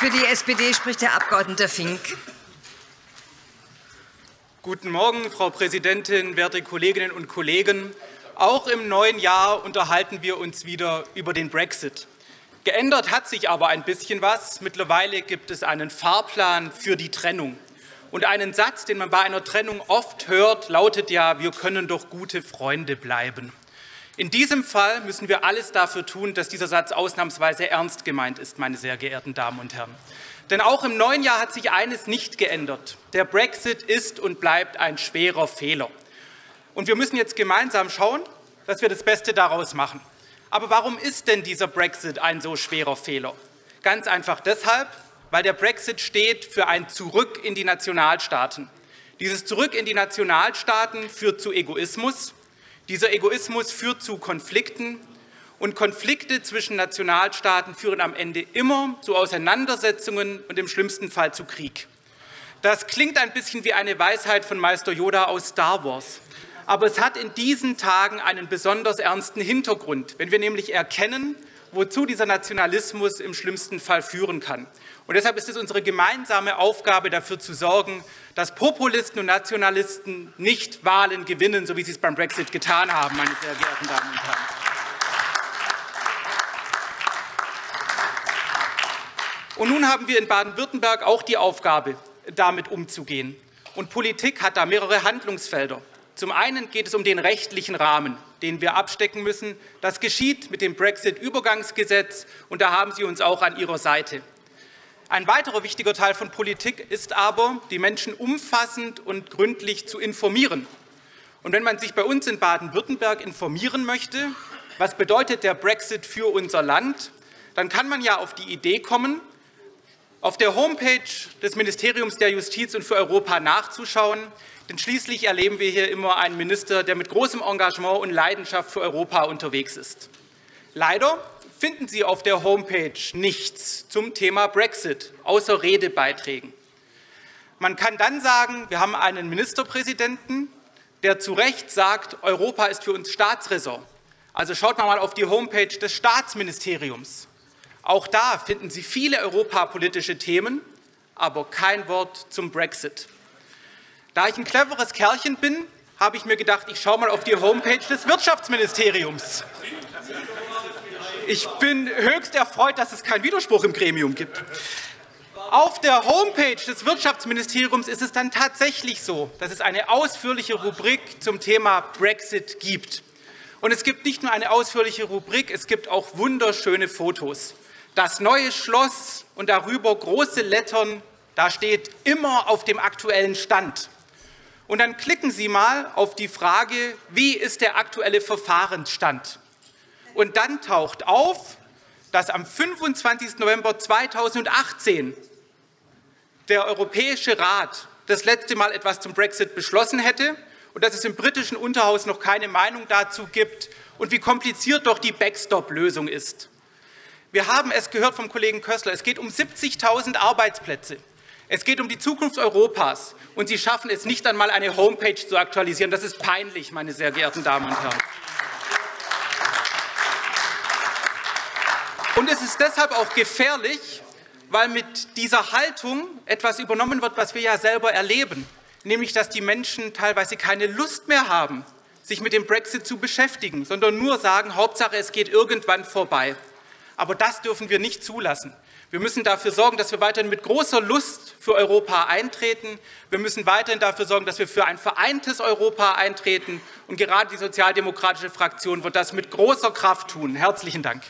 Für die SPD spricht der Abgeordnete Fink. Guten Morgen, Frau Präsidentin, werte Kolleginnen und Kollegen. Auch im neuen Jahr unterhalten wir uns wieder über den Brexit. Geändert hat sich aber ein bisschen was. Mittlerweile gibt es einen Fahrplan für die Trennung. Und einen Satz, den man bei einer Trennung oft hört, lautet ja, wir können doch gute Freunde bleiben. In diesem Fall müssen wir alles dafür tun, dass dieser Satz ausnahmsweise ernst gemeint ist, meine sehr geehrten Damen und Herren. Denn auch im neuen Jahr hat sich eines nicht geändert. Der Brexit ist und bleibt ein schwerer Fehler. Und wir müssen jetzt gemeinsam schauen, dass wir das Beste daraus machen. Aber warum ist denn dieser Brexit ein so schwerer Fehler? Ganz einfach deshalb, weil der Brexit steht für ein Zurück in die Nationalstaaten. Dieses Zurück in die Nationalstaaten führt zu Egoismus. Dieser Egoismus führt zu Konflikten. Und Konflikte zwischen Nationalstaaten führen am Ende immer zu Auseinandersetzungen und im schlimmsten Fall zu Krieg. Das klingt ein bisschen wie eine Weisheit von Meister Yoda aus Star Wars. Aber es hat in diesen Tagen einen besonders ernsten Hintergrund, wenn wir nämlich erkennen, wozu dieser Nationalismus im schlimmsten Fall führen kann. Und deshalb ist es unsere gemeinsame Aufgabe, dafür zu sorgen, dass Populisten und Nationalisten nicht Wahlen gewinnen, so wie sie es beim Brexit getan haben, meine sehr geehrten Damen und Herren. Und nun haben wir in Baden-Württemberg auch die Aufgabe, damit umzugehen. Und Politik hat da mehrere Handlungsfelder. Zum einen geht es um den rechtlichen Rahmen, den wir abstecken müssen. Das geschieht mit dem Brexit-Übergangsgesetz, und da haben Sie uns auch an Ihrer Seite. Ein weiterer wichtiger Teil von Politik ist aber, die Menschen umfassend und gründlich zu informieren. Und wenn man sich bei uns in Baden-Württemberg informieren möchte, was bedeutet der Brexit für unser Land, dann kann man ja auf die Idee kommen, auf der Homepage des Ministeriums der Justiz und für Europa nachzuschauen. Denn schließlich erleben wir hier immer einen Minister, der mit großem Engagement und Leidenschaft für Europa unterwegs ist. Leider finden Sie auf der Homepage nichts zum Thema Brexit, außer Redebeiträgen. Man kann dann sagen, wir haben einen Ministerpräsidenten, der zu Recht sagt, Europa ist für uns Staatsräson. Also schaut mal auf die Homepage des Staatsministeriums. Auch da finden Sie viele europapolitische Themen, aber kein Wort zum Brexit. Da ich ein cleveres Kerlchen bin, habe ich mir gedacht, ich schaue mal auf die Homepage des Wirtschaftsministeriums. Ich bin höchst erfreut, dass es keinen Widerspruch im Gremium gibt. Auf der Homepage des Wirtschaftsministeriums ist es dann tatsächlich so, dass es eine ausführliche Rubrik zum Thema Brexit gibt. Und es gibt nicht nur eine ausführliche Rubrik, es gibt auch wunderschöne Fotos. Das neue Schloss und darüber große Lettern, da steht immer auf dem aktuellen Stand. Und dann klicken Sie mal auf die Frage, wie ist der aktuelle Verfahrensstand? Und dann taucht auf, dass am 25. November 2018 der Europäische Rat das letzte Mal etwas zum Brexit beschlossen hätte und dass es im britischen Unterhaus noch keine Meinung dazu gibt und wie kompliziert doch die Backstop-Lösung ist. Wir haben es gehört vom Kollegen Kössler, es geht um 70.000 Arbeitsplätze. Es geht um die Zukunft Europas. Und Sie schaffen es nicht einmal, eine Homepage zu aktualisieren. Das ist peinlich, meine sehr geehrten Damen und Herren. Und es ist deshalb auch gefährlich, weil mit dieser Haltung etwas übernommen wird, was wir ja selber erleben, nämlich dass die Menschen teilweise keine Lust mehr haben, sich mit dem Brexit zu beschäftigen, sondern nur sagen, Hauptsache es geht irgendwann vorbei. Aber das dürfen wir nicht zulassen. Wir müssen dafür sorgen, dass wir weiterhin mit großer Lust für Europa eintreten. Wir müssen weiterhin dafür sorgen, dass wir für ein vereintes Europa eintreten. Und gerade die sozialdemokratische Fraktion wird das mit großer Kraft tun. Herzlichen Dank.